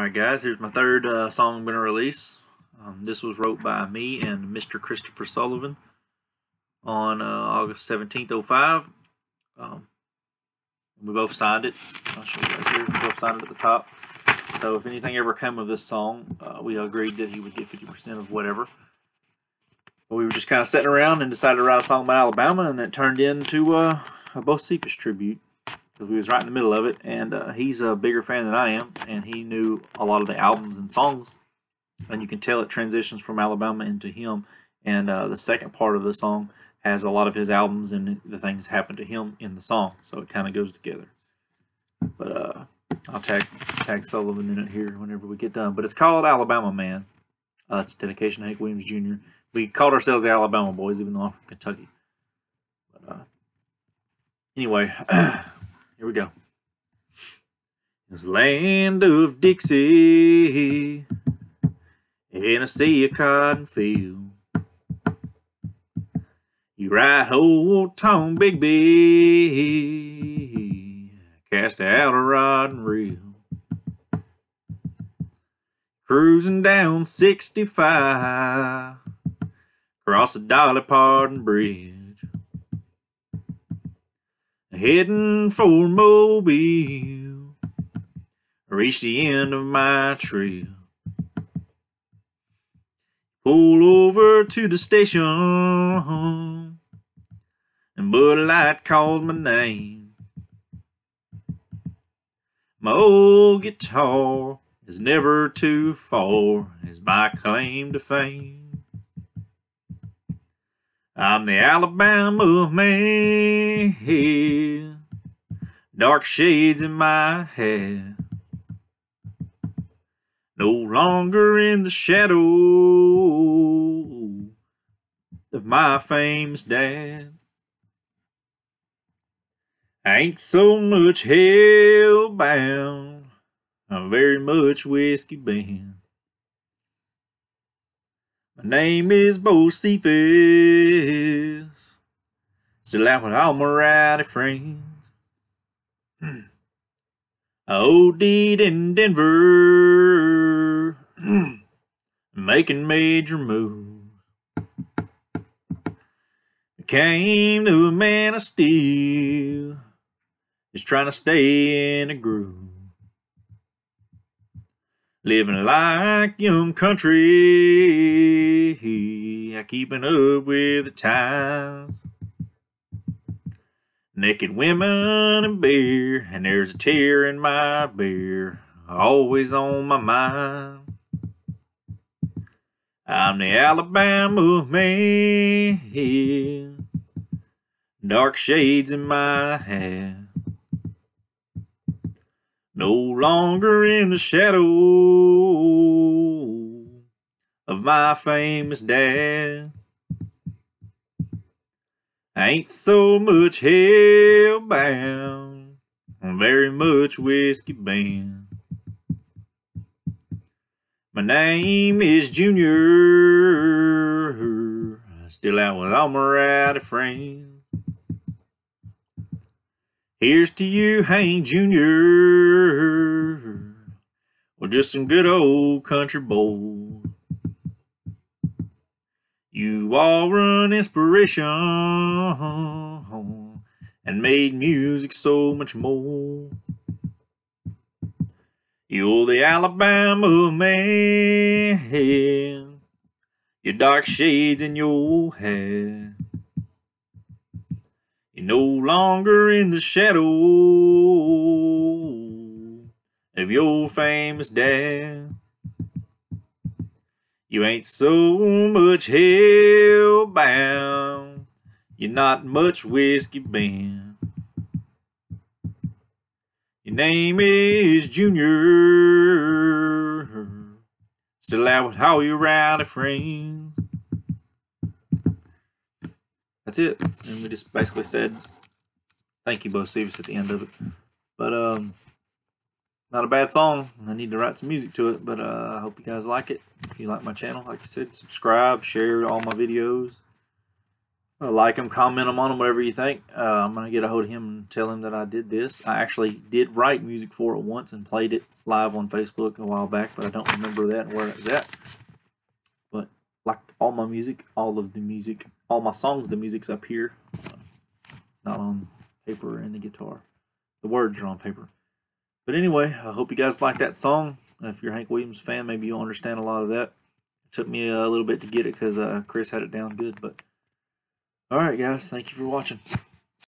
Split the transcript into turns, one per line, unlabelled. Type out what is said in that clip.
Alright guys, here's my third uh, song I'm going to release. Um, this was wrote by me and Mr. Christopher Sullivan on uh, August 17th, 05. Um, we both signed it. I'll show you guys here. We both signed it at the top. So if anything ever came of this song, uh, we agreed that he would get 50% of whatever. But we were just kind of sitting around and decided to write a song about Alabama, and it turned into uh, a Bocephus tribute because we was right in the middle of it, and uh, he's a bigger fan than I am, and he knew a lot of the albums and songs, and you can tell it transitions from Alabama into him, and uh, the second part of the song has a lot of his albums and the things happen to him in the song, so it kind of goes together. But uh, I'll tag tag Sullivan in it here whenever we get done. But it's called Alabama Man. Uh, it's dedication to Hank Williams Jr. We called ourselves the Alabama Boys, even though I'm from Kentucky. But uh, anyway. Here we go. This land of Dixie in a sea of cotton field. You ride old Tombigbee, cast out a rod and reel. Cruising down 65, across the Dolly Parton Bridge heading for Mobile. Reach the end of my trail. Pull over to the station, and Bud Light calls my name. My old guitar is never too far, is my claim to fame. I'm the Alabama man, dark shades in my hair. No longer in the shadow of my famous dad. Ain't so much hell bound, I'm very much whiskey bound. My name is Bocephus. Still out with all my rowdy friends. Hmm. I OD'd in Denver. Hmm. making major moves. Came to a man of steel. Just trying to stay in a groove. Living like young country, keeping up with the times. Naked women and beer, and there's a tear in my beer, always on my mind. I'm the Alabama man, dark shades in my hair. No longer in the shadow of my famous dad. I ain't so much hell bound, very much whiskey bound. My name is Junior, still out with all my rowdy friends. Here's to you, Hank Jr. Well, just some good old country boy. You all were an inspiration and made music so much more. You're the Alabama man, your dark shades in your hair. You're no longer in the shadow of your famous dad. You ain't so much hell bound. You're not much whiskey bound. Your name is Junior. Still out with all your rowdy friends. That's it. And we just basically said thank you, Bo Bocephus, at the end of it. But um, not a bad song. I need to write some music to it, but uh, I hope you guys like it. If you like my channel, like I said, subscribe, share all my videos. Uh, like them, comment them on them, whatever you think. Uh, I'm gonna get a hold of him and tell him that I did this. I actually did write music for it once and played it live on Facebook a while back, but I don't remember that and where it was at. Like all my music, all of the music, all my songs, the music's up here, not on paper and the guitar. The words are on paper. But anyway, I hope you guys like that song. If you're a Hank Williams fan, maybe you'll understand a lot of that. It took me a little bit to get it because uh, Chris had it down good, but. All right, guys. Thank you for watching.